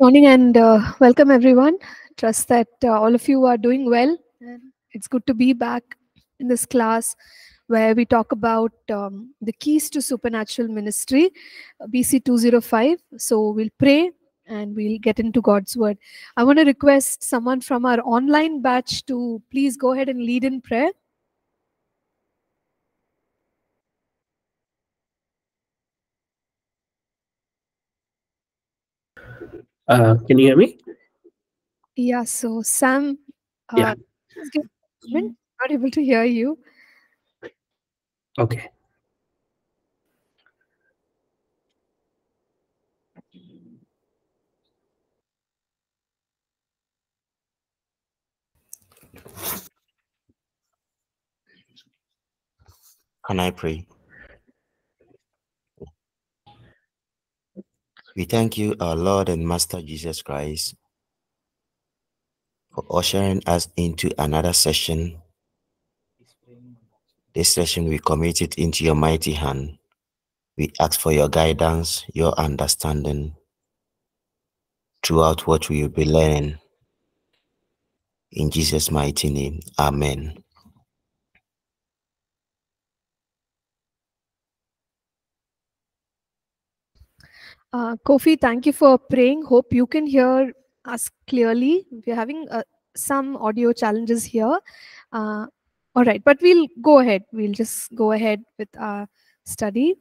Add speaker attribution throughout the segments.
Speaker 1: Morning and uh, welcome everyone. Trust that uh, all of you are doing well. It's good to be back in this class where we talk about um, the keys to supernatural ministry, uh, BC 205. So we'll pray and we'll get into God's word. I want to request someone from our online batch to please go ahead and lead in prayer.
Speaker 2: Uh, can you hear me?
Speaker 1: Yeah, so Sam, uh,
Speaker 2: Yeah.
Speaker 1: just give a moment. not able to hear you.
Speaker 2: Okay.
Speaker 3: Can I pray? We thank you, our Lord and Master Jesus Christ, for ushering us into another session. This session, we commit it into your mighty hand. We ask for your guidance, your understanding throughout what we will be learning. In Jesus' mighty name, Amen.
Speaker 1: Uh, Kofi, thank you for praying. Hope you can hear us clearly. We're having uh, some audio challenges here. Uh, all right, but we'll go ahead. We'll just go ahead with our study.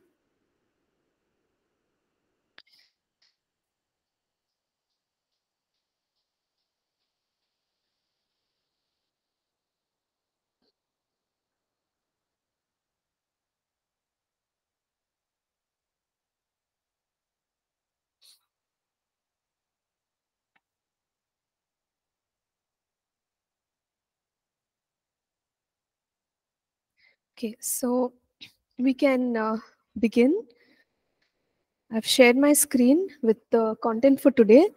Speaker 1: Okay, so we can uh, begin. I've shared my screen with the content for today.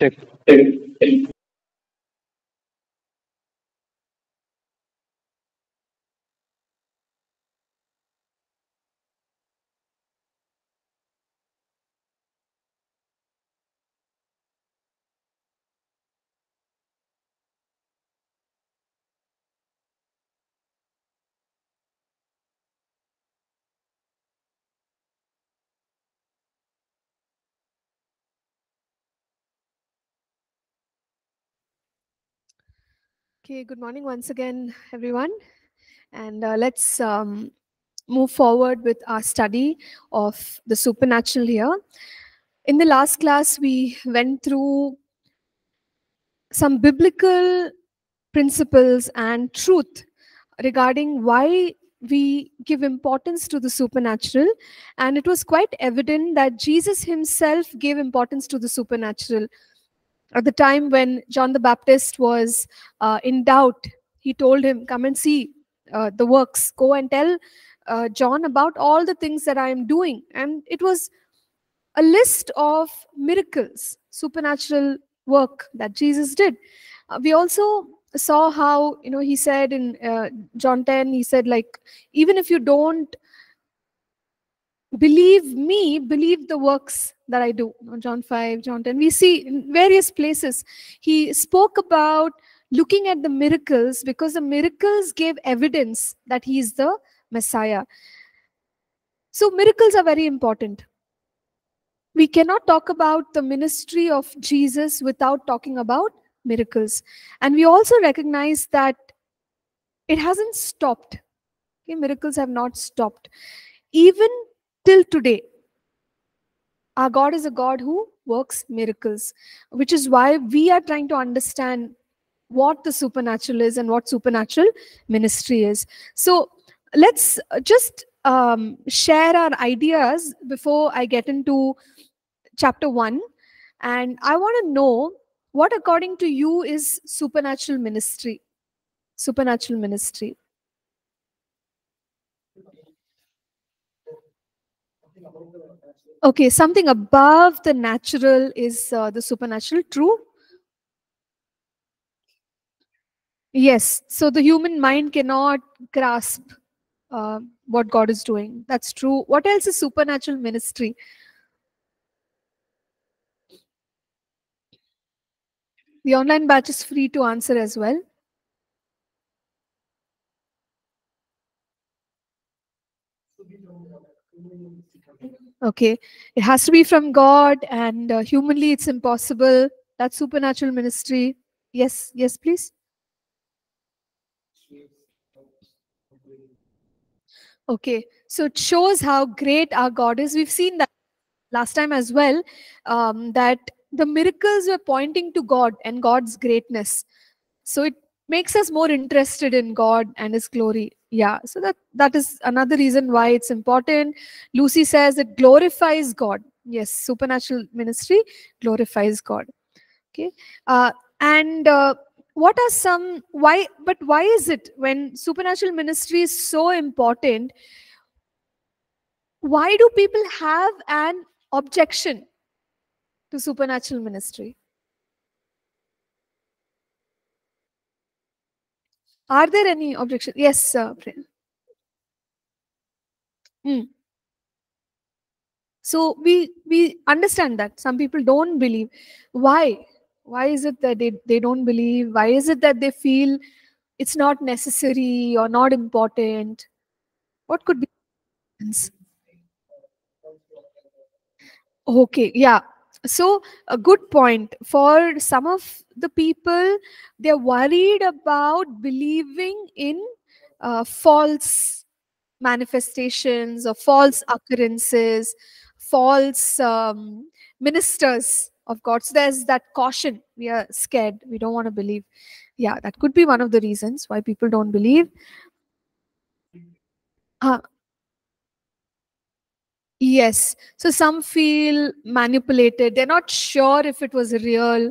Speaker 2: checo
Speaker 1: Okay, good morning once again, everyone. And uh, let's um, move forward with our study of the supernatural here. In the last class, we went through some biblical principles and truth regarding why we give importance to the supernatural. And it was quite evident that Jesus himself gave importance to the supernatural. At the time when John the Baptist was uh, in doubt, he told him, Come and see uh, the works, go and tell uh, John about all the things that I am doing. And it was a list of miracles, supernatural work that Jesus did. Uh, we also saw how, you know, he said in uh, John 10, he said, like, even if you don't believe me, believe the works that I do. John 5, John 10. We see in various places he spoke about looking at the miracles because the miracles gave evidence that he is the Messiah. So, miracles are very important. We cannot talk about the ministry of Jesus without talking about miracles. And we also recognize that it hasn't stopped. Okay, miracles have not stopped. Even till today, our God is a God who works miracles, which is why we are trying to understand what the supernatural is and what supernatural ministry is. So let's just um, share our ideas before I get into chapter one. And I want to know what, according to you, is supernatural ministry? Supernatural ministry. Okay, something above the natural is uh, the supernatural. True? Yes. So the human mind cannot grasp uh, what God is doing. That's true. What else is supernatural ministry? The online batch is free to answer as well. Okay, it has to be from God, and uh, humanly it's impossible. That supernatural ministry. Yes, yes, please. Okay, so it shows how great our God is. We've seen that last time as well, um, that the miracles were pointing to God and God's greatness. So it makes us more interested in God and His glory. Yeah, so that that is another reason why it's important. Lucy says it glorifies God. Yes, supernatural ministry glorifies God. Okay, uh, and uh, what are some why? But why is it when supernatural ministry is so important? Why do people have an objection to supernatural ministry? Are there any objections? Yes, sir. Hmm. So we we understand that some people don't believe. Why? Why is it that they, they don't believe? Why is it that they feel it's not necessary or not important? What could be? Okay, yeah. So a good point. For some of the people, they're worried about believing in uh, false manifestations or false occurrences, false um, ministers of God. So there's that caution. We are scared. We don't want to believe. Yeah, that could be one of the reasons why people don't believe. Uh, yes. So some feel manipulated. They're not sure if it was real.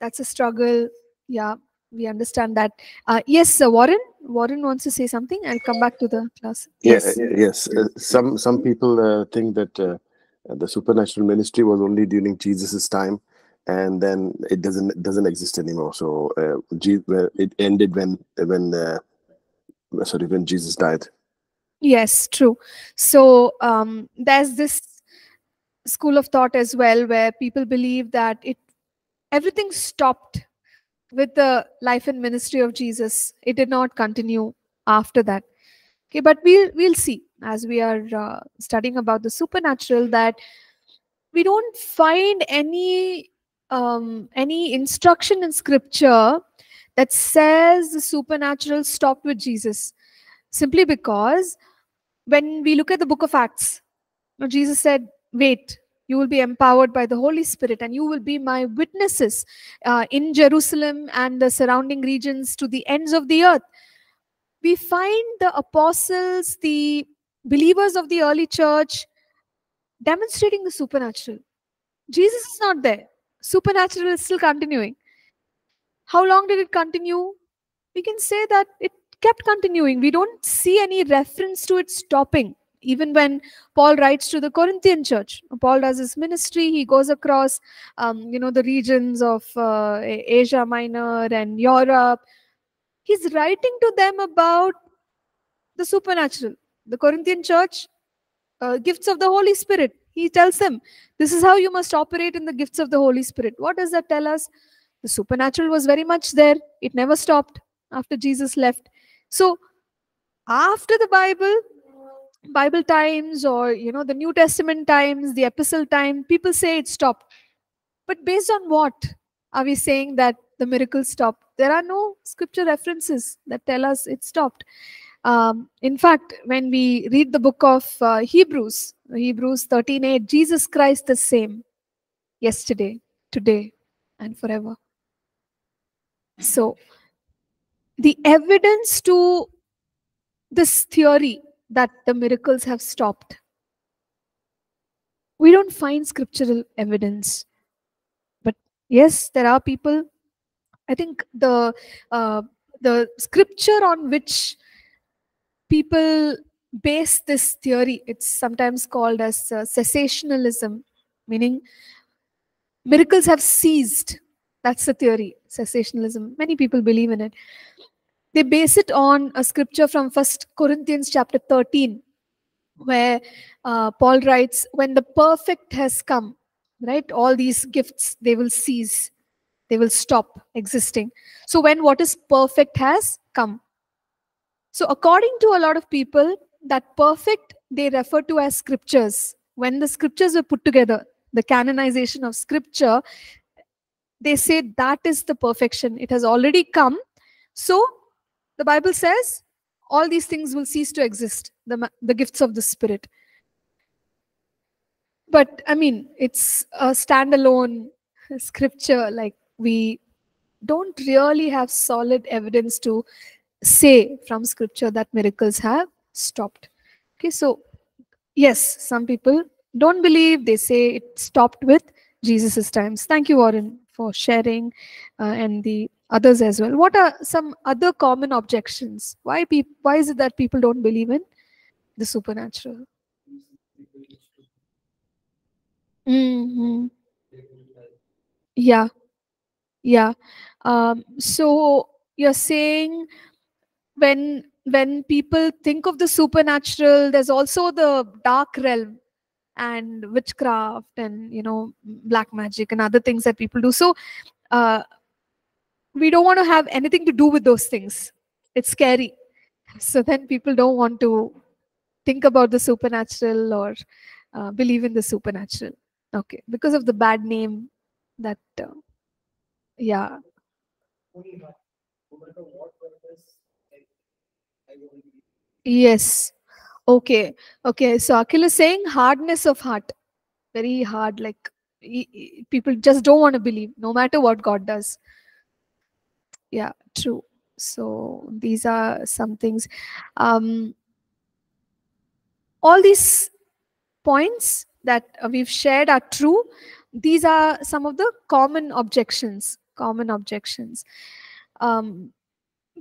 Speaker 1: That's a struggle. Yeah, we understand that. Uh, yes, uh, Warren. Warren wants to say something. I'll come back to the class.
Speaker 4: Yes, yes. yes. Uh, some some people uh, think that uh, the supernatural ministry was only during Jesus's time, and then it doesn't doesn't exist anymore. So uh, it ended when when uh, sorry when Jesus died.
Speaker 1: Yes, true. So um, there's this school of thought as well where people believe that it everything stopped with the life and ministry of Jesus. It did not continue after that. Okay, but we'll we'll see as we are uh, studying about the supernatural that we don't find any um, any instruction in scripture that says the supernatural stopped with Jesus simply because when we look at the book of acts jesus said wait you will be empowered by the holy spirit and you will be my witnesses uh, in jerusalem and the surrounding regions to the ends of the earth. We find the apostles the believers of the early church demonstrating the supernatural. Jesus is not there. Supernatural is still continuing. How long did it continue? We can say that it kept continuing. We don't see any reference to it stopping. Even when Paul writes to the Corinthian church, Paul does his ministry. He goes across, um, you know, the regions of uh, Asia Minor and Europe. He's writing to them about the supernatural. The Corinthian church, uh, gifts of the Holy Spirit. He tells them, this is how you must operate in the gifts of the Holy Spirit. What does that tell us? The supernatural was very much there. It never stopped after Jesus left. So after the Bible, Bible times or you know the New Testament times, the epistle time, people say it stopped. But based on what are we saying that the miracle stopped. There are no scripture references that tell us it stopped. Um, in fact, when we read the book of uh, Hebrews, Hebrews 13:8, Jesus Christ the same yesterday, today, and forever. So, the evidence to this theory that the miracles have stopped, we don't find scriptural evidence. But yes, there are people. I think the uh, the scripture on which people base this theory it's sometimes called as uh, cessationalism meaning miracles have ceased that's the theory cessationalism many people believe in it they base it on a scripture from first corinthians chapter 13 where uh, paul writes when the perfect has come right all these gifts they will cease they will stop existing so when what is perfect has come so, according to a lot of people, that perfect they refer to as scriptures. When the scriptures were put together, the canonization of scripture, they say that is the perfection. It has already come. So, the Bible says all these things will cease to exist, the, the gifts of the Spirit. But I mean, it's a standalone scripture. Like, we don't really have solid evidence to say from scripture that miracles have stopped. Okay, so yes, some people don't believe, they say it stopped with Jesus' times. Thank you, Warren, for sharing uh, and the others as well. What are some other common objections? Why, peop- why is it that people don't believe in the supernatural? hmm Yeah, yeah. Um, so you're saying when when people think of the supernatural there's also the dark realm and witchcraft and you know black magic and other things that people do so uh, we don't want to have anything to do with those things it's scary so then people don't want to think about the supernatural or uh, believe in the supernatural okay because of the bad name that uh, yeah Yes. Okay. Okay. So Akhil is saying hardness of heart. Very hard. Like people just don't want to believe, no matter what God does. Yeah, true. So these are some things. Um, all these points that we've shared are true. These are some of the common objections. Common objections. Um,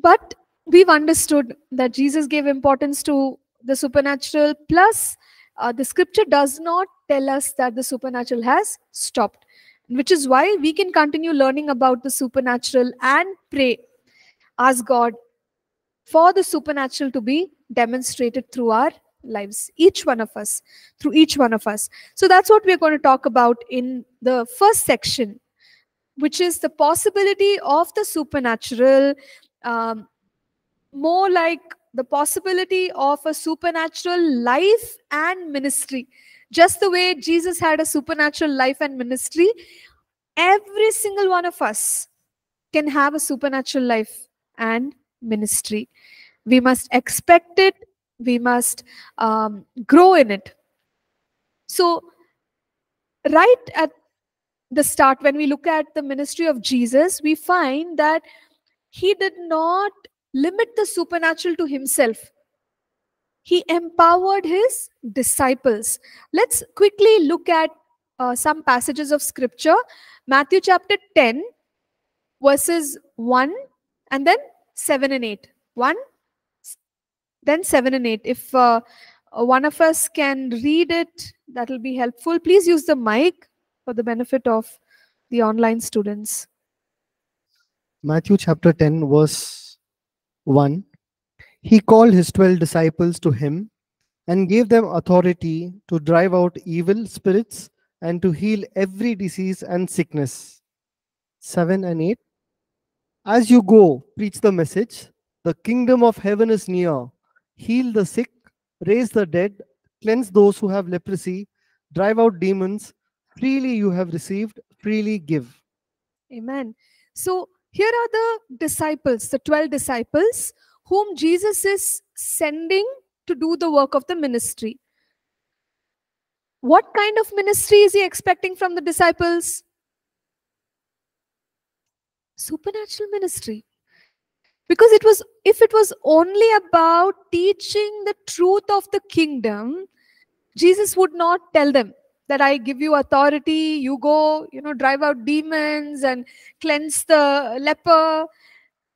Speaker 1: but we've understood that Jesus gave importance to the supernatural, plus, uh, the scripture does not tell us that the supernatural has stopped, which is why we can continue learning about the supernatural and pray, ask God for the supernatural to be demonstrated through our lives, each one of us, through each one of us. So that's what we're going to talk about in the first section, which is the possibility of the supernatural. Um, more like the possibility of a supernatural life and ministry. Just the way Jesus had a supernatural life and ministry, every single one of us can have a supernatural life and ministry. We must expect it, we must um, grow in it. So, right at the start, when we look at the ministry of Jesus, we find that he did not limit the supernatural to himself. He empowered his disciples. Let's quickly look at uh, some passages of scripture. Matthew chapter 10, verses 1 and then 7 and 8. 1, then 7 and 8. If uh, one of us can read it, that will be helpful. Please use the mic for the benefit of the online students.
Speaker 5: Matthew chapter 10, verse 1. He called his twelve disciples to him and gave them authority to drive out evil spirits and to heal every disease and sickness. 7 and 8. As you go, preach the message the kingdom of heaven is near. Heal the sick, raise the dead, cleanse those who have leprosy, drive out demons. Freely you have received, freely give.
Speaker 1: Amen. So here are the disciples, the 12 disciples, whom Jesus is sending to do the work of the ministry. What kind of ministry is he expecting from the disciples? Supernatural ministry. Because it was, if it was only about teaching the truth of the kingdom, Jesus would not tell them that I give you authority, you go, you know, drive out demons and cleanse the leper,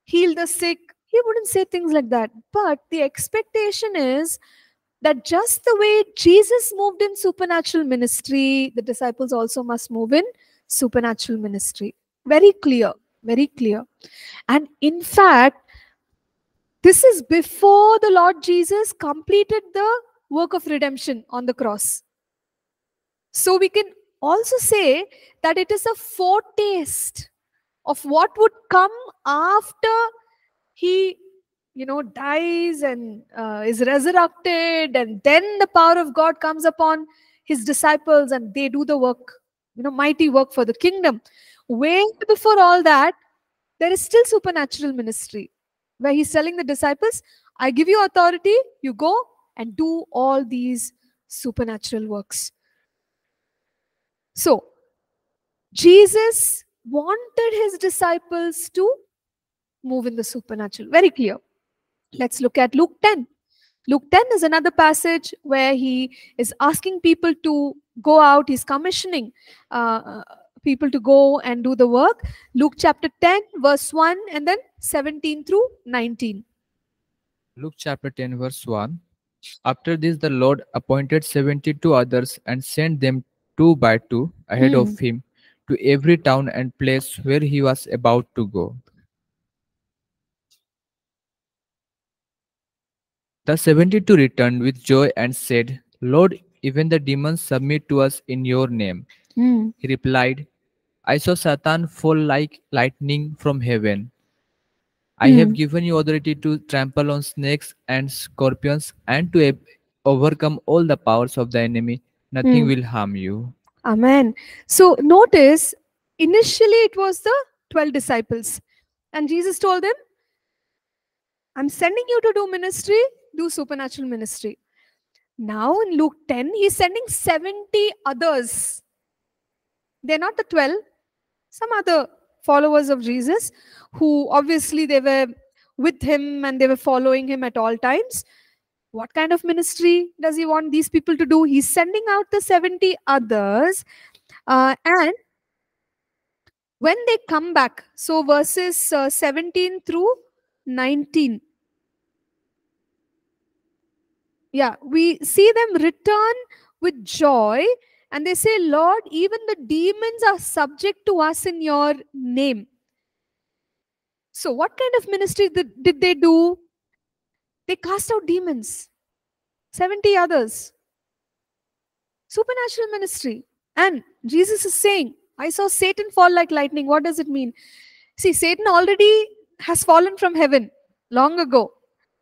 Speaker 1: heal the sick. He wouldn't say things like that. But the expectation is that just the way Jesus moved in supernatural ministry, the disciples also must move in supernatural ministry. Very clear, very clear. And in fact, this is before the Lord Jesus completed the work of redemption on the cross. So we can also say that it is a foretaste of what would come after he you know dies and uh, is resurrected and then the power of god comes upon his disciples and they do the work you know mighty work for the kingdom. Way before all that there is still supernatural ministry where he's telling the disciples i give you authority you go and do all these supernatural works. So, Jesus wanted his disciples to move in the supernatural. Very clear. Let's look at Luke 10. Luke 10 is another passage where he is asking people to go out, he's commissioning uh, people to go and do the work. Luke chapter 10, verse 1, and then 17 through 19.
Speaker 6: Luke chapter 10, verse 1. After this, the Lord appointed 72 others and sent them two by two ahead
Speaker 1: Hmm.
Speaker 6: of him to every town and place where he was about to go. The 72 returned with joy and said, Lord, even the demons submit to us in your name.
Speaker 1: Hmm.
Speaker 6: He replied, I saw Satan fall like lightning from heaven. I
Speaker 1: Hmm.
Speaker 6: have given you authority to trample on snakes and scorpions and to ab- overcome all the powers of the enemy. Nothing
Speaker 1: Hmm.
Speaker 6: will harm you.
Speaker 1: Amen. So notice, initially it was the 12 disciples. And Jesus told them, I'm sending you to do ministry, do supernatural ministry. Now in Luke 10, he's sending 70 others. They're not the 12, some other followers of Jesus who obviously they were with him and they were following him at all times. What kind of ministry does he want these people to do? He's sending out the 70 others. uh, and when they come back, so verses uh, 17 through 19. Yeah, we see them return with joy and they say, Lord, even the demons are subject to us in your name. So, what kind of ministry did, did they do? They cast out demons, 70 others. Supernatural ministry. And Jesus is saying, I saw Satan fall like lightning. What does it mean? See, Satan already has fallen from heaven long ago.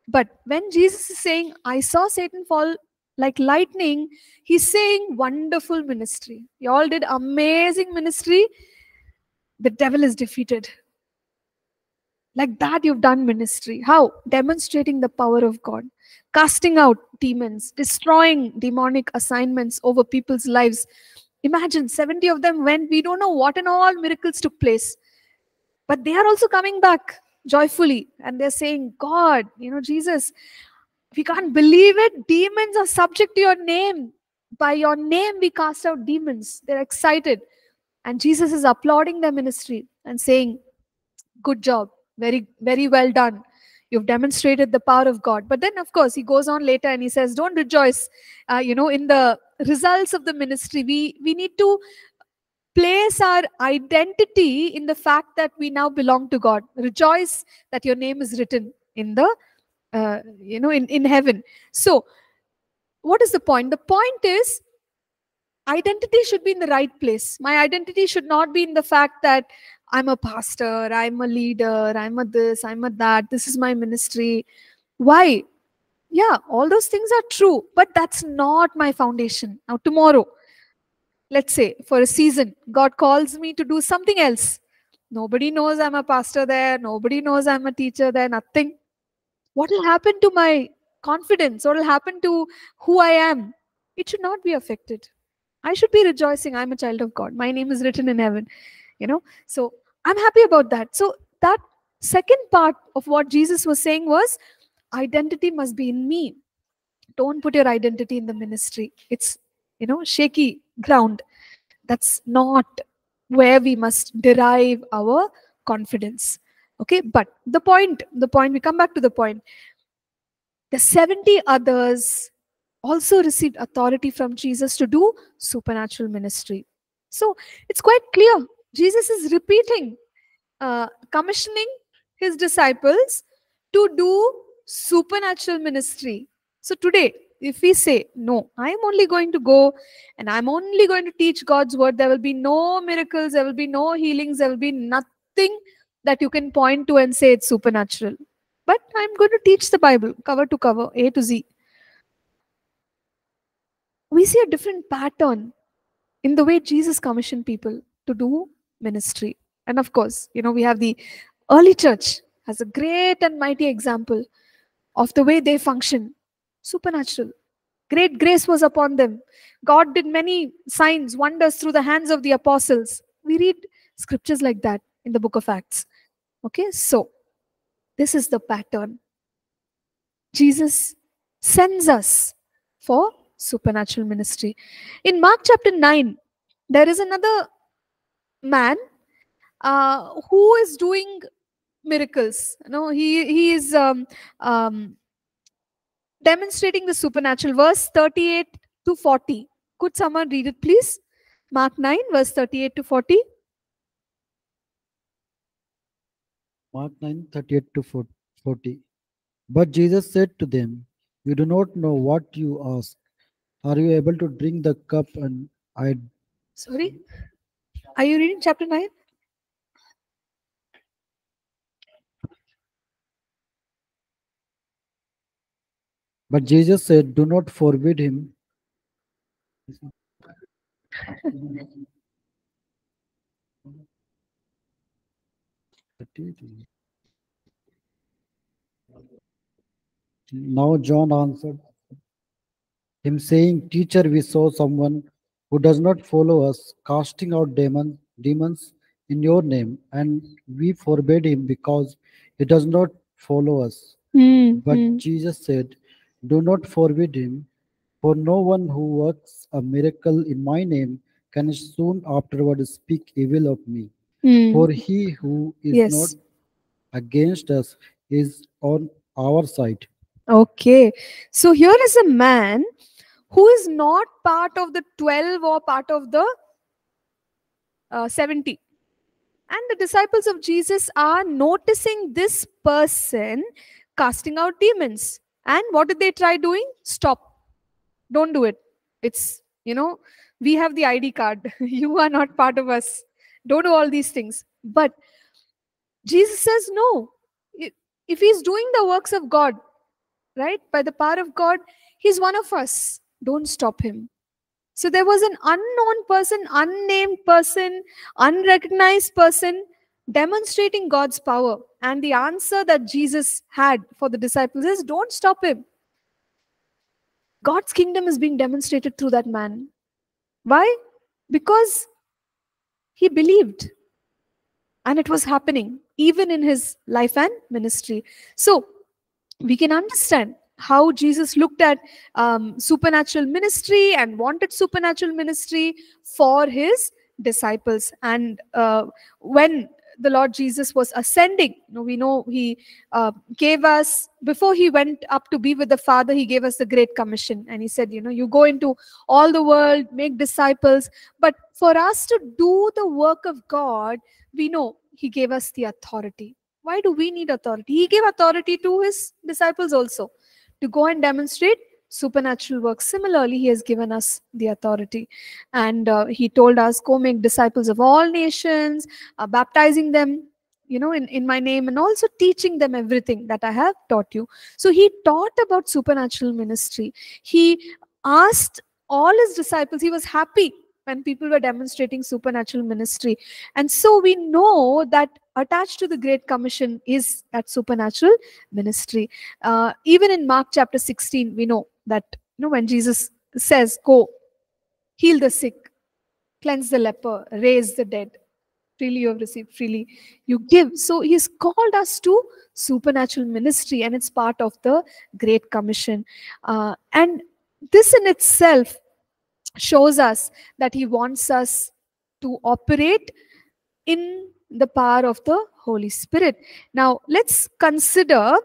Speaker 1: But when Jesus is saying, I saw Satan fall like lightning, he's saying wonderful ministry. You all did amazing ministry. The devil is defeated. Like that, you've done ministry. How? Demonstrating the power of God, casting out demons, destroying demonic assignments over people's lives. Imagine 70 of them went. We don't know what and all miracles took place. But they are also coming back joyfully and they're saying, God, you know, Jesus, we can't believe it. Demons are subject to your name. By your name, we cast out demons. They're excited. And Jesus is applauding their ministry and saying, Good job. Very, very well done. You've demonstrated the power of God. But then, of course, he goes on later and he says, Don't rejoice, uh, you know, in the results of the ministry. We, we need to place our identity in the fact that we now belong to God. Rejoice that your name is written in the, uh, you know, in, in heaven. So, what is the point? The point is, identity should be in the right place. My identity should not be in the fact that I'm a pastor, I'm a leader, I'm a this, I'm a that, this is my ministry. Why? Yeah, all those things are true, but that's not my foundation. Now, tomorrow, let's say for a season, God calls me to do something else. Nobody knows I'm a pastor there. Nobody knows I'm a teacher there. Nothing. What will happen to my confidence? What will happen to who I am? It should not be affected. I should be rejoicing. I'm a child of God. My name is written in heaven. You know, so I'm happy about that. So that second part of what Jesus was saying was identity must be in me. Don't put your identity in the ministry. It's, you know, shaky ground. That's not where we must derive our confidence. Okay, but the point, the point, we come back to the point. The 70 others also received authority from Jesus to do supernatural ministry. So it's quite clear. Jesus is repeating, uh, commissioning his disciples to do supernatural ministry. So today, if we say, no, I'm only going to go and I'm only going to teach God's word, there will be no miracles, there will be no healings, there will be nothing that you can point to and say it's supernatural. But I'm going to teach the Bible cover to cover, A to Z. We see a different pattern in the way Jesus commissioned people to do ministry. And of course, you know, we have the early church as a great and mighty example of the way they function supernatural. Great grace was upon them. God did many signs, wonders through the hands of the apostles. We read scriptures like that in the book of Acts. Okay, so this is the pattern. Jesus sends us for supernatural ministry. In Mark chapter 9, there is another man uh, who is doing miracles. You know, he, he is um, um, demonstrating the supernatural. Verse 38 to 40. Could someone read it, please? Mark 9, verse 38 to 40.
Speaker 7: Mark 9 38 to 40. But Jesus said to them, You do not know what you ask. Are you able to drink the cup and I
Speaker 1: Sorry? Are you reading chapter 9?
Speaker 7: But Jesus said, Do not forbid him. Now John answered him, saying, Teacher, we saw someone who does not follow us, casting out demon, demons in your name, and we forbade him because he does not follow us.
Speaker 1: Mm,
Speaker 7: But
Speaker 1: mm,
Speaker 7: Jesus said, Do not forbid him, for no one who works a miracle in my name can soon afterward speak evil of me.
Speaker 1: mm.
Speaker 7: For he who is
Speaker 1: Yes.
Speaker 7: not against us is on our side.
Speaker 1: Okay. So here is a man who is not part of the 12 or part of the uh, 70. And the disciples of Jesus are noticing this person casting out demons. And what did they try doing? Stop. Don't do it. It's, you know, we have the ID card. you are not part of us. Don't do all these things. But Jesus says, no. If he's doing the works of God, right, by the power of God, he's one of us. Don't stop him. So there was an unknown person, unnamed person, unrecognized person demonstrating God's power. And the answer that Jesus had for the disciples is don't stop him. God's kingdom is being demonstrated through that man. Why? Because he believed. And it was happening even in his life and ministry. So we can understand how Jesus looked at um, supernatural ministry and wanted supernatural ministry for his disciples. And uh, when the Lord Jesus was ascending, you know, we know he uh, gave us, before he went up to be with the Father, he gave us the Great Commission. And he said, you know, you go into all the world, make disciples. But for us to do the work of God, we know he gave us the authority. Why do we need authority? He gave authority to his disciples also to go and demonstrate supernatural work. Similarly, he has given us the authority. And uh, he told us, go make disciples of all nations, uh, baptizing them, you know, in, in my name, and also teaching them everything that I have taught you. So he taught about supernatural ministry. He asked all his disciples, he was happy when people were demonstrating supernatural ministry. And so we know that attached to the Great Commission is that supernatural ministry. Uh, even in Mark chapter 16, we know that you know when Jesus says, Go, heal the sick, cleanse the leper, raise the dead. Freely you have received, freely you give. So he's called us to supernatural ministry, and it's part of the Great Commission. Uh, and this in itself shows us that he wants us to operate in the power of the Holy Spirit. Now, let's consider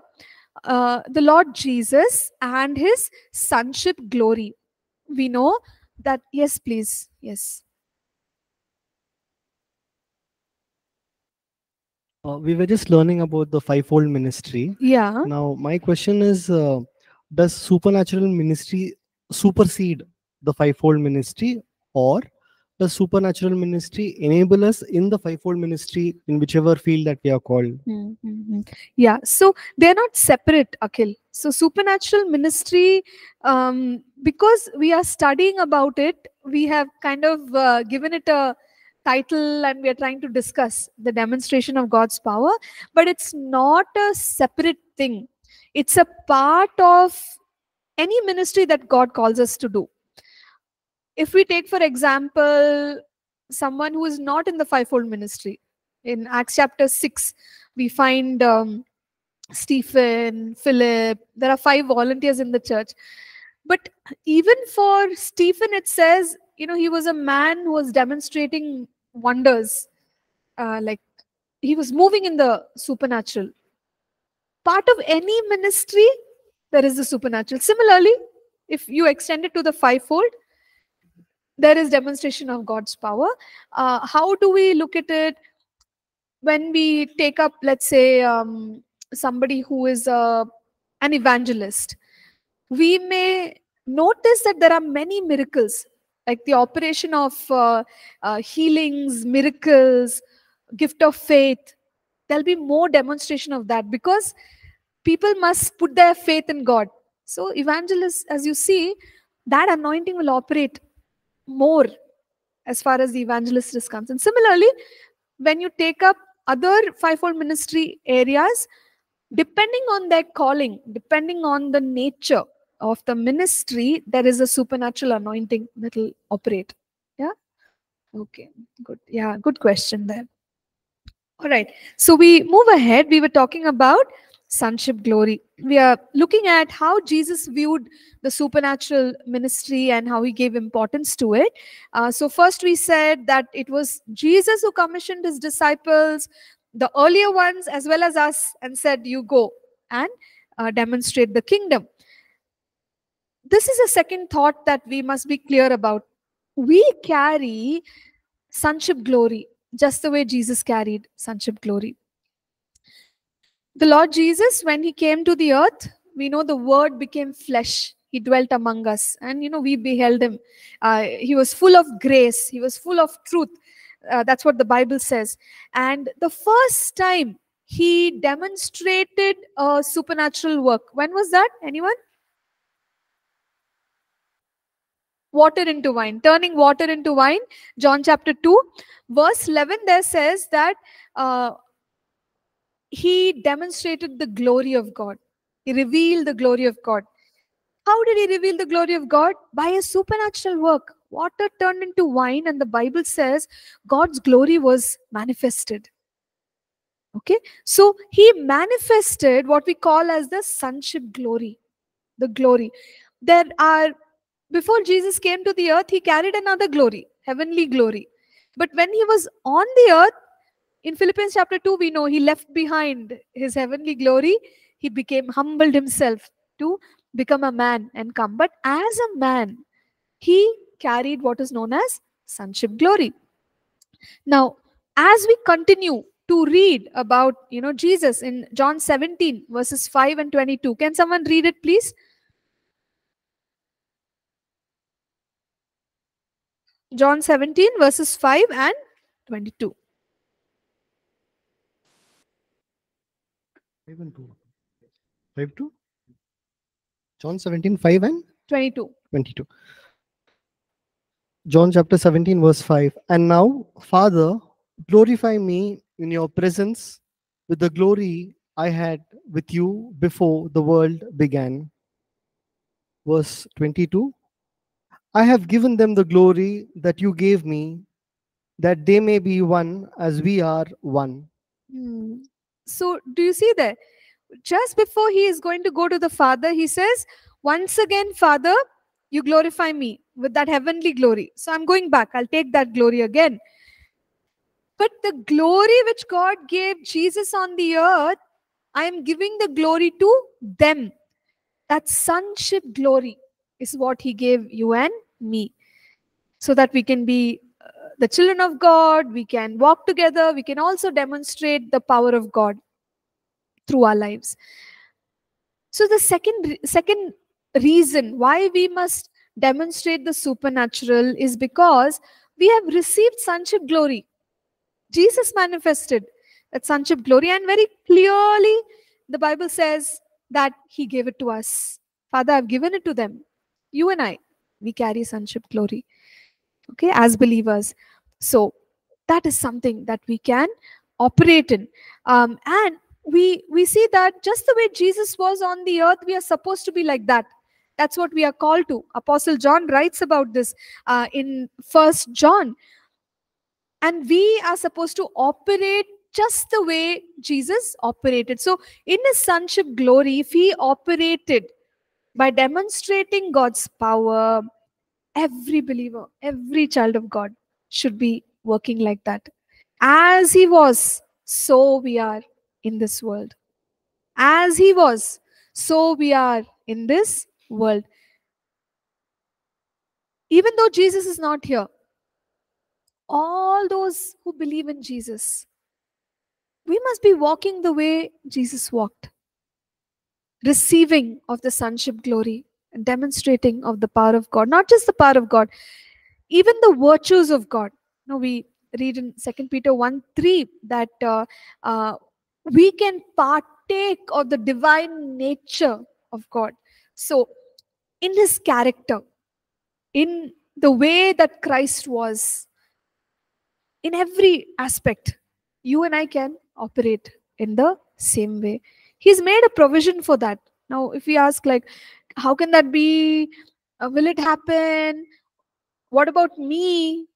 Speaker 1: uh, the Lord Jesus and his sonship glory. We know that, yes, please, yes.
Speaker 5: Uh, we were just learning about the fivefold ministry.
Speaker 1: Yeah.
Speaker 5: Now, my question is uh, Does supernatural ministry supersede the fivefold ministry, or does supernatural ministry enable us in the fivefold ministry in whichever field that we are called?
Speaker 1: Mm-hmm. Yeah, so they're not separate, Akhil. So, supernatural ministry, um, because we are studying about it, we have kind of uh, given it a title and we are trying to discuss the demonstration of God's power, but it's not a separate thing. It's a part of any ministry that God calls us to do. If we take, for example, someone who is not in the fivefold ministry, in Acts chapter 6, we find um, Stephen, Philip, there are five volunteers in the church. But even for Stephen, it says, you know, he was a man who was demonstrating wonders. Uh, like he was moving in the supernatural. Part of any ministry, there is the supernatural. Similarly, if you extend it to the fivefold, there is demonstration of God's power. Uh, how do we look at it when we take up, let's say, um, somebody who is uh, an evangelist? We may notice that there are many miracles, like the operation of uh, uh, healings, miracles, gift of faith. There'll be more demonstration of that because people must put their faith in God. So, evangelists, as you see, that anointing will operate more as far as the evangelist is concerned. Similarly, when you take up other fivefold ministry areas, depending on their calling, depending on the nature of the ministry, there is a supernatural anointing that will operate. Yeah. Okay. Good. Yeah. Good question there. All right. So we move ahead. We were talking about sonship glory. We are looking at how Jesus viewed the supernatural ministry and how he gave importance to it. Uh, so, first we said that it was Jesus who commissioned his disciples, the earlier ones, as well as us, and said, You go and uh, demonstrate the kingdom. This is a second thought that we must be clear about. We carry sonship glory just the way Jesus carried sonship glory the Lord Jesus, when he came to the earth, we know the word became flesh. He dwelt among us, and you know, we beheld him. Uh, he was full of grace, he was full of truth. Uh, that's what the Bible says. And the first time he demonstrated a supernatural work, when was that? Anyone? Water into wine, turning water into wine. John chapter 2, verse 11, there says that. Uh, he demonstrated the glory of God. He revealed the glory of God. How did he reveal the glory of God? By a supernatural work. Water turned into wine, and the Bible says God's glory was manifested. Okay, so he manifested what we call as the sonship glory. The glory. There are, before Jesus came to the earth, he carried another glory, heavenly glory. But when he was on the earth, in Philippians chapter 2, we know he left behind his heavenly glory. He became humbled himself to become a man and come. But as a man, he carried what is known as sonship glory. Now, as we continue to read about you know Jesus in John 17 verses 5 and 22, can someone read it please? John 17 verses 5 and 22.
Speaker 5: 5 and 2. 5 2? John 17, 5 and
Speaker 1: 22.
Speaker 5: 22. John chapter 17, verse 5. And now, Father, glorify me in your presence with the glory I had with you before the world began. Verse 22. I have given them the glory that you gave me, that they may be one as we are one.
Speaker 1: Hmm. So, do you see there? Just before he is going to go to the Father, he says, Once again, Father, you glorify me with that heavenly glory. So, I'm going back. I'll take that glory again. But the glory which God gave Jesus on the earth, I am giving the glory to them. That sonship glory is what he gave you and me. So that we can be the children of God, we can walk together, we can also demonstrate the power of God through our lives. So the second second reason why we must demonstrate the supernatural is because we have received sonship glory. Jesus manifested that sonship glory, and very clearly the Bible says that He gave it to us. Father, I've given it to them. You and I, we carry sonship glory, okay, as believers. So that is something that we can operate in, um, and we we see that just the way Jesus was on the earth, we are supposed to be like that. That's what we are called to. Apostle John writes about this uh, in First John and we are supposed to operate just the way Jesus operated. So, in his sonship glory, if he operated by demonstrating God's power, every believer, every child of God should be working like that. As he was, so we are in this world. As he was, so we are in this world. Even though Jesus is not here, all those who believe in Jesus, we must be walking the way Jesus walked, receiving of the sonship glory demonstrating of the power of God, not just the power of God, even the virtues of God. Now we read in Second Peter 1 3 that uh, uh, we can partake of the divine nature of God. So, in his character, in the way that Christ was, in every aspect, you and I can operate in the same way. He's made a provision for that. Now, if we ask, like, how can that be? Uh, will it happen? What about me?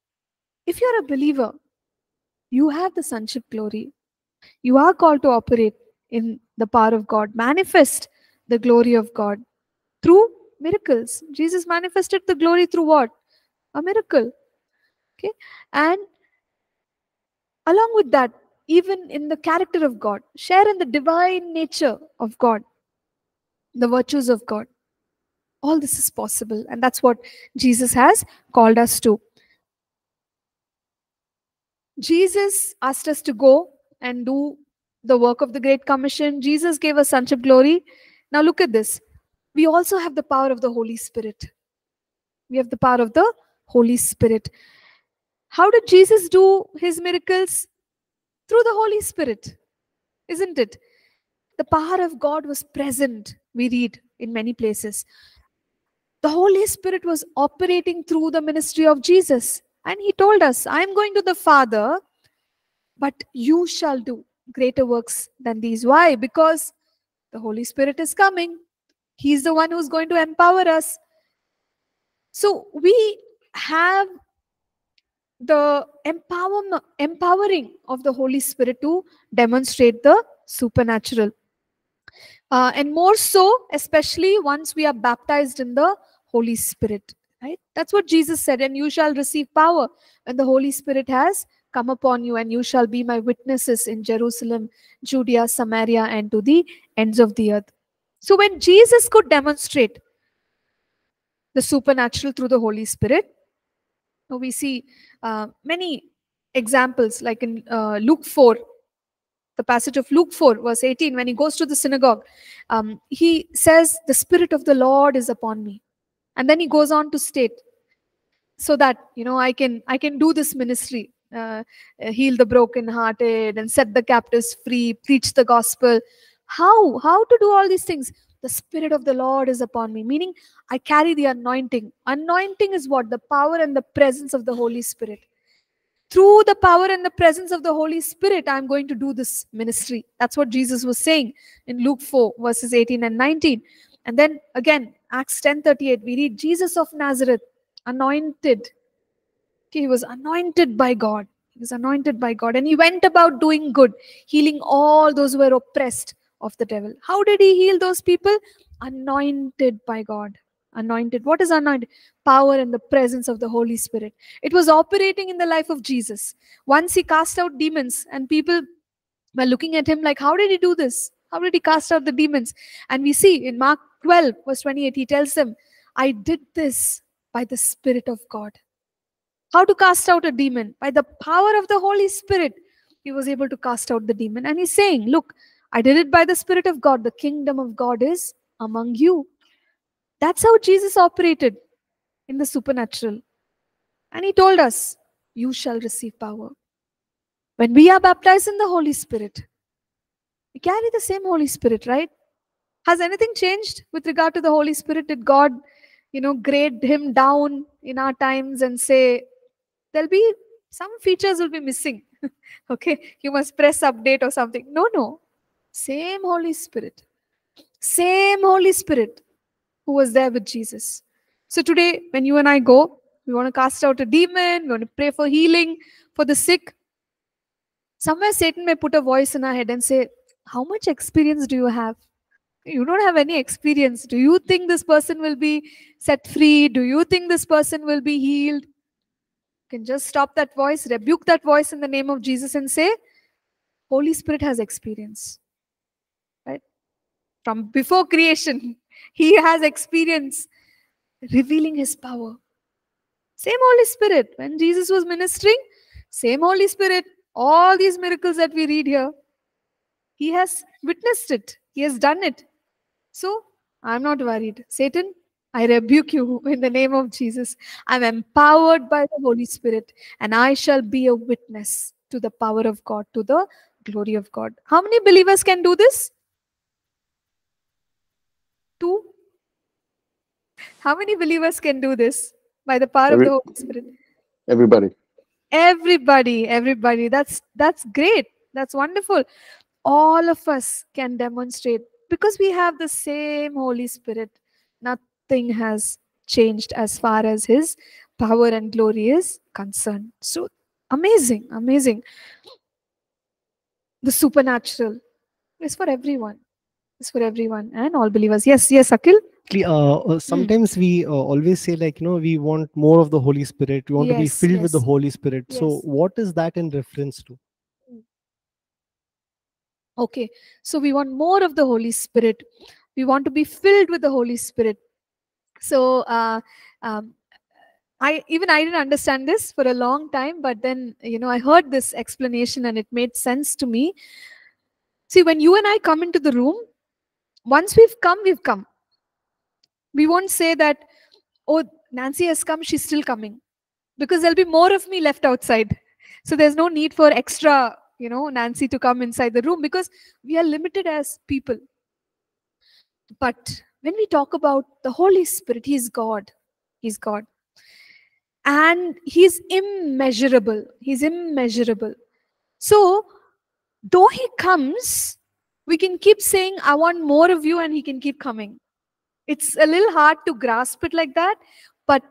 Speaker 1: If you're a believer, you have the sonship glory. You are called to operate in the power of God, manifest the glory of God through miracles. Jesus manifested the glory through what? A miracle. Okay. And along with that, even in the character of God, share in the divine nature of God, the virtues of God. All this is possible, and that's what Jesus has called us to. Jesus asked us to go and do the work of the Great Commission. Jesus gave us sonship glory. Now, look at this. We also have the power of the Holy Spirit. We have the power of the Holy Spirit. How did Jesus do his miracles? Through the Holy Spirit, isn't it? The power of God was present, we read in many places. The Holy Spirit was operating through the ministry of Jesus. And he told us, I am going to the Father, but you shall do greater works than these. Why? Because the Holy Spirit is coming. He's the one who's going to empower us. So we have the empowerment, empowering of the Holy Spirit to demonstrate the supernatural. Uh, and more so, especially once we are baptized in the Holy Spirit. Right? That's what Jesus said, and you shall receive power when the Holy Spirit has come upon you, and you shall be my witnesses in Jerusalem, Judea, Samaria, and to the ends of the earth. So, when Jesus could demonstrate the supernatural through the Holy Spirit, we see uh, many examples, like in uh, Luke 4, the passage of Luke 4, verse 18, when he goes to the synagogue, um, he says, The Spirit of the Lord is upon me. And then he goes on to state, so that you know i can i can do this ministry uh, heal the brokenhearted and set the captives free preach the gospel how how to do all these things the Spirit of the Lord is upon me, meaning I carry the anointing. Anointing is what? The power and the presence of the Holy Spirit. Through the power and the presence of the Holy Spirit, I'm going to do this ministry. That's what Jesus was saying in Luke 4, verses 18 and 19. And then again, Acts 10:38, we read Jesus of Nazareth, anointed. He was anointed by God. He was anointed by God. And he went about doing good, healing all those who were oppressed of the devil. How did he heal those people? Anointed by God. Anointed. What is anointed? Power and the presence of the Holy Spirit. It was operating in the life of Jesus. Once he cast out demons, and people were looking at him like, How did he do this? How did he cast out the demons? And we see in Mark 12, verse 28, he tells them, I did this by the Spirit of God. How to cast out a demon? By the power of the Holy Spirit, he was able to cast out the demon. And he's saying, Look, I did it by the Spirit of God. The kingdom of God is among you. That's how Jesus operated in the supernatural. And he told us, You shall receive power. When we are baptized in the Holy Spirit, carry the same Holy Spirit, right? Has anything changed with regard to the Holy Spirit? Did God, you know, grade him down in our times and say, there'll be some features will be missing? okay, you must press update or something. No, no. Same Holy Spirit. Same Holy Spirit who was there with Jesus. So today, when you and I go, we want to cast out a demon, we want to pray for healing for the sick. Somewhere Satan may put a voice in our head and say, How much experience do you have? You don't have any experience. Do you think this person will be set free? Do you think this person will be healed? You can just stop that voice, rebuke that voice in the name of Jesus and say, Holy Spirit has experience Right? from before creation. He has experience revealing his power. Same Holy Spirit. When Jesus was ministering, same Holy Spirit, all these miracles that we read here, he has witnessed it, he has done it. So I'm not worried. Satan, I rebuke you in the name of Jesus. I'm empowered by the Holy Spirit, and I shall be a witness to the power of God, to the glory of God. How many believers can do this? Two? How many believers can do this by the power
Speaker 4: Every-
Speaker 1: of the Holy Spirit?
Speaker 4: Everybody.
Speaker 1: Everybody, everybody. That's that's great. That's wonderful. All of us can demonstrate because we have the same Holy Spirit. Nothing has changed as far as His power and glory is concerned. So amazing, amazing. The supernatural is for everyone. It's for everyone and all believers. Yes, yes, Akil.
Speaker 5: Uh, uh, sometimes we uh, always say like you know we want more of the holy spirit we want to be
Speaker 1: Yes,
Speaker 5: filled with the holy spirit so what is that in reference to
Speaker 1: Okay, so we want more of the Holy Spirit. We want to be filled with the Holy Spirit. So, uh, um, I even I didn't understand this for a long time, but then you know I heard this explanation and it made sense to me. See, when you and I come into the room, once we've come, we've come. We won't say that, oh, Nancy has come, she's still coming, because there'll be more of me left outside. So there's no need for extra, you know, Nancy to come inside the room because we are limited as people. But when we talk about the Holy Spirit, He's God. He's God. And He's immeasurable. He's immeasurable. So, though He comes, we can keep saying, I want more of you, and He can keep coming. It's a little hard to grasp it like that. But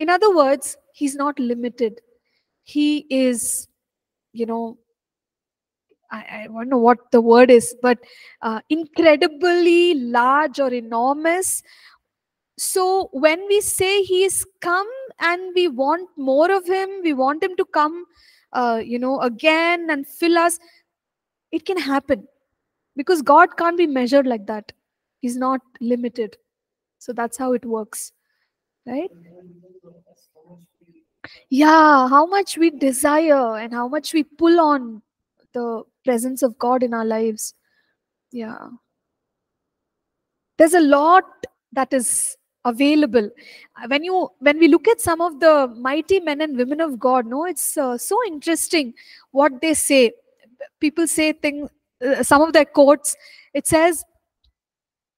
Speaker 1: in other words, He's not limited. He is, you know, I, I don't know what the word is, but uh, incredibly large or enormous. So when we say he is come and we want more of him, we want him to come, uh, you know, again and fill us, it can happen because God can't be measured like that. He's not limited. So that's how it works, right? Yeah, how much we desire and how much we pull on the presence of God in our lives. Yeah. There's a lot that is available. Uh, When you when we look at some of the mighty men and women of God, no, it's uh, so interesting what they say. People say things. Uh, some of their quotes. It says,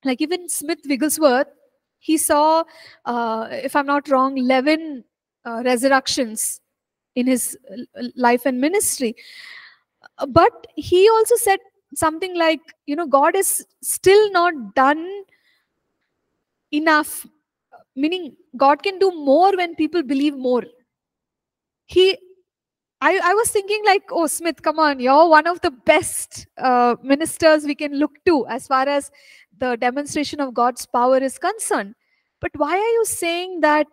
Speaker 1: Like even Smith Wigglesworth, he saw, uh, if I'm not wrong, 11 uh, resurrections in his l- life and ministry. But he also said something like, you know, God is still not done enough, meaning God can do more when people believe more. He I, I was thinking like, oh, Smith, come on, you're one of the best uh, ministers we can look to as far as the demonstration of God's power is concerned. But why are you saying that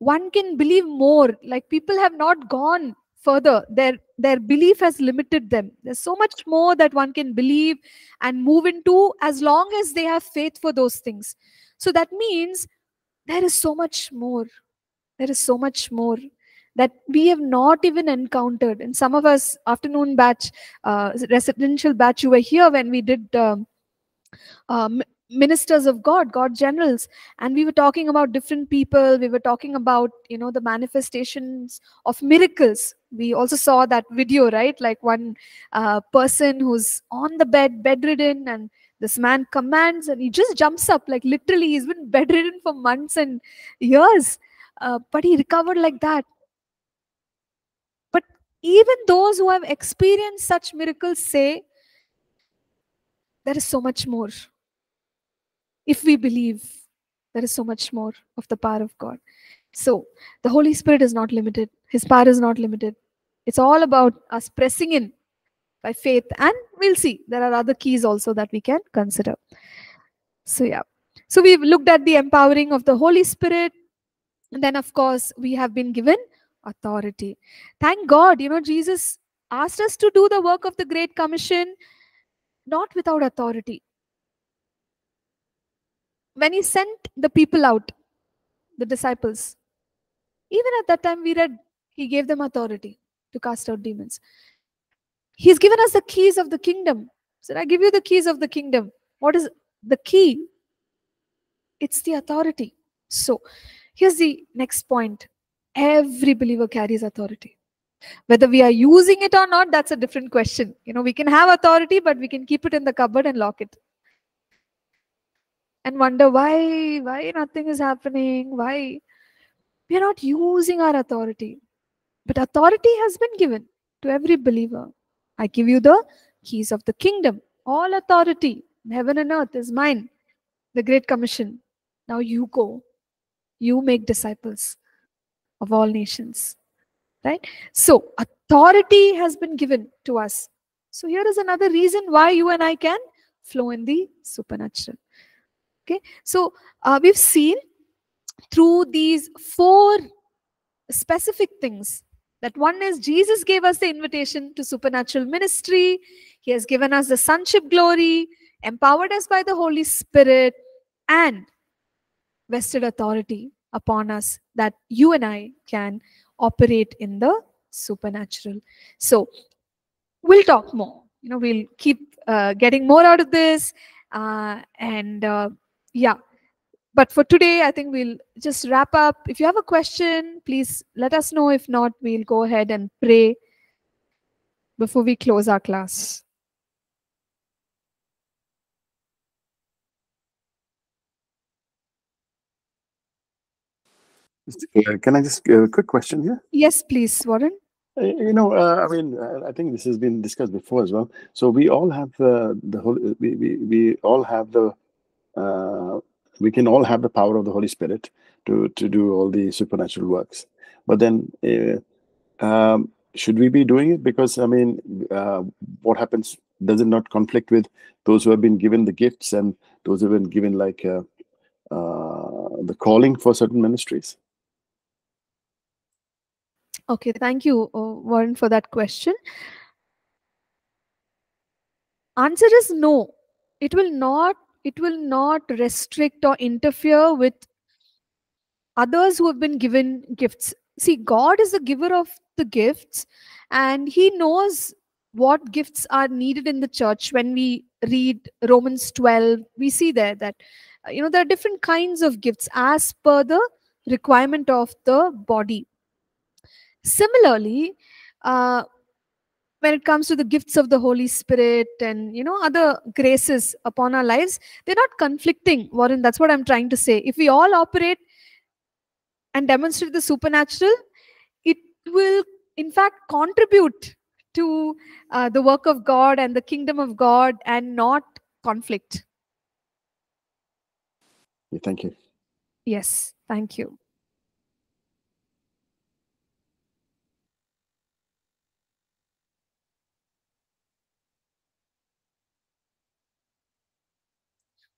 Speaker 1: one can believe more? Like people have not gone further. Their their belief has limited them. There's so much more that one can believe and move into as long as they have faith for those things. So that means there is so much more. There is so much more that we have not even encountered. And some of us, afternoon batch, uh, residential batch, you were here when we did um, um, ministers of God, God generals, and we were talking about different people. We were talking about, you know, the manifestations of miracles. We also saw that video, right? Like one uh, person who's on the bed, bedridden, and this man commands and he just jumps up. Like literally, he's been bedridden for months and years. Uh, but he recovered like that but even those who have experienced such miracles say there is so much more. If we believe, there is so much more of the power of God. So the Holy Spirit is not limited, His power is not limited. It's all about us pressing in by faith, and we'll see there are other keys also that we can consider. So, yeah. So, we've looked at the empowering of the Holy Spirit, and then, of course, we have been given authority. Thank God, you know, Jesus asked us to do the work of the Great Commission not without authority. When he sent the people out, the disciples, even at that time we read, he gave them authority to cast out demons. He's given us the keys of the kingdom. Said, I give you the keys of the kingdom. What is the key? It's the authority. So here's the next point every believer carries authority whether we are using it or not that's a different question you know we can have authority but we can keep it in the cupboard and lock it and wonder why why nothing is happening why we are not using our authority. But authority has been given to every believer. I give you the keys of the kingdom. All authority heaven and earth is mine. The great commission. Now you go. You make disciples of all nations. Right? So authority has been given to us. So here is another reason why you and i can flow in the supernatural okay so uh, we've seen through these four specific things that one is jesus gave us the invitation to supernatural ministry he has given us the sonship glory empowered us by the holy spirit and vested authority upon us that you and I can operate in the supernatural. So we'll talk more. You know, we'll keep uh, getting more out of this. Uh, and uh, yeah, but for today, I think we'll just wrap up. If you have a question, please let us know. If not, we'll go ahead and pray before we close our class.
Speaker 4: Can I just uh, a quick question here?
Speaker 1: Yes, please, Warren.
Speaker 4: Uh, You know, uh, I mean, uh, I think this has been discussed before as well. So we all have uh, the whole. We, we we all have the. Uh, we can all have the power of the Holy Spirit to to do all the supernatural works. But then, uh, um, should we be doing it? Because I mean, uh, what happens? Does it not conflict with those who have been given the gifts and those who have been given like uh, uh, the calling for certain ministries?
Speaker 1: Okay, thank you, uh, Warren, for that question. Answer is no. It will not. It will not restrict or interfere with others who have been given gifts. See, God is the giver of the gifts, and He knows what gifts are needed in the church. When we read Romans 12, we see there that uh, you know there are different kinds of gifts as per the requirement of the body. Similarly, uh, when it comes to the gifts of the Holy Spirit and you know other graces upon our lives, they're not conflicting. Warren, that's what I'm trying to say. If we all operate and demonstrate the supernatural, it will in fact contribute to uh, the work of God and the kingdom of God and not conflict.
Speaker 4: Yeah, thank you.
Speaker 1: Yes, thank you.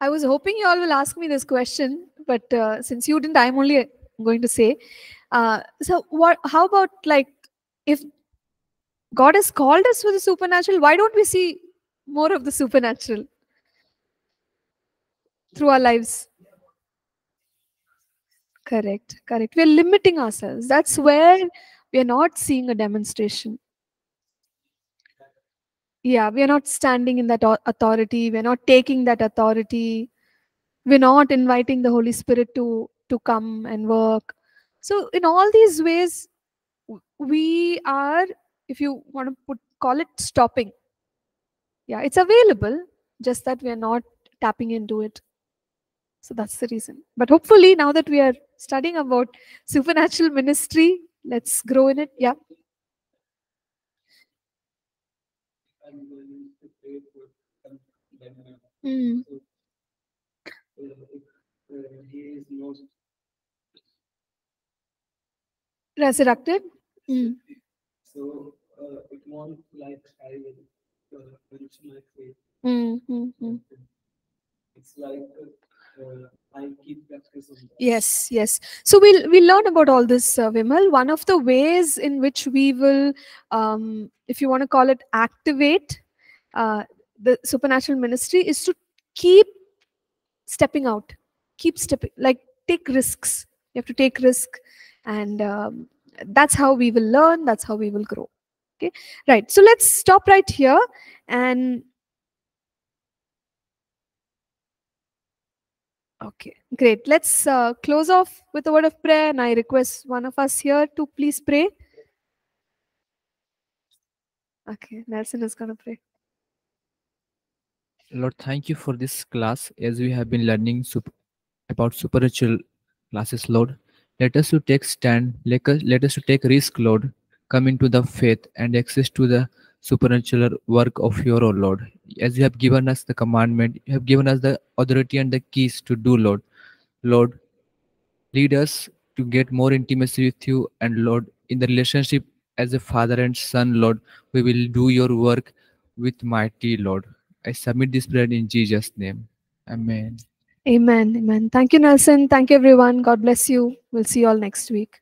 Speaker 1: I was hoping you all will ask me this question, but uh, since you didn't, I'm only going to say. Uh, so, what? How about like if God has called us for the supernatural, why don't we see more of the supernatural through our lives? Correct, correct. We're limiting ourselves. That's where we are not seeing a demonstration. Yeah, we are not standing in that authority. We're not taking that authority. We're not inviting the Holy Spirit to to come and work. So, in all these ways, we are, if you want to put call it stopping. Yeah, it's available, just that we are not tapping into it. So that's the reason. But hopefully, now that we are studying about supernatural ministry, let's grow in it. Yeah. resurrected. Mm.
Speaker 2: So uh, it
Speaker 1: Yes, yes. So we'll we'll learn about all this, uh, Vimal. One of the ways in which we will, um, if you want to call it, activate uh, the supernatural ministry is to keep stepping out, keep stepping, like take risks. You have to take risk, and um, that's how we will learn. That's how we will grow. Okay, right. So let's stop right here and Okay, great. Let's uh, close off with a word of prayer, and I request one of us here to please pray. Okay, Nelson is going to pray.
Speaker 6: Lord, thank you for this class as we have been learning about supernatural classes, Lord. Let us to take stand, let us, let us to take risk, Lord, come into the faith and access to the supernatural work of your Lord. As you have given us the commandment, you have given us the authority and the keys to do, Lord. Lord, lead us to get more intimacy with you and Lord, in the relationship as a father and son, Lord, we will do your work with mighty, Lord. I submit this prayer in Jesus' name. Amen.
Speaker 1: Amen. Amen. Thank you, Nelson. Thank you, everyone. God bless you. We'll see you all next week.